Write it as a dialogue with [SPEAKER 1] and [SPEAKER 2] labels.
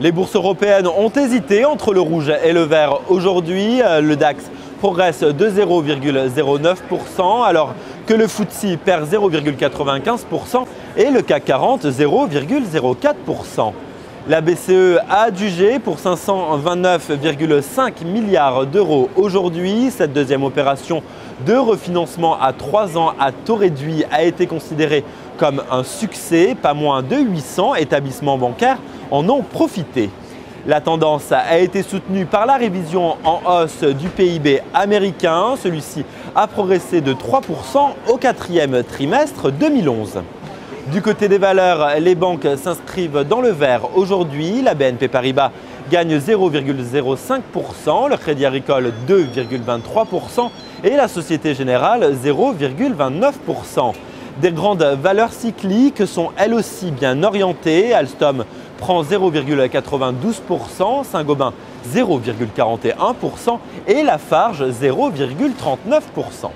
[SPEAKER 1] Les bourses européennes ont hésité entre le rouge et le vert aujourd'hui. Le DAX progresse de 0,09% alors que le FTSE perd 0,95% et le CAC 40 0,04%. La BCE a adjugé pour 529,5 milliards d'euros aujourd'hui. Cette deuxième opération de refinancement à 3 ans à taux réduit a été considérée comme un succès. Pas moins de 800 établissements bancaires en ont profité. La tendance a été soutenue par la révision en hausse du PIB américain. Celui-ci a progressé de 3% au quatrième trimestre 2011. Du côté des valeurs, les banques s'inscrivent dans le vert aujourd'hui. La BNP Paribas gagne 0,05%, le Crédit Agricole 2,23% et la Société Générale 0,29%. Des grandes valeurs cycliques sont elles aussi bien orientées. Alstom prend 0,92%, Saint-Gobain 0,41% et Lafarge 0,39%.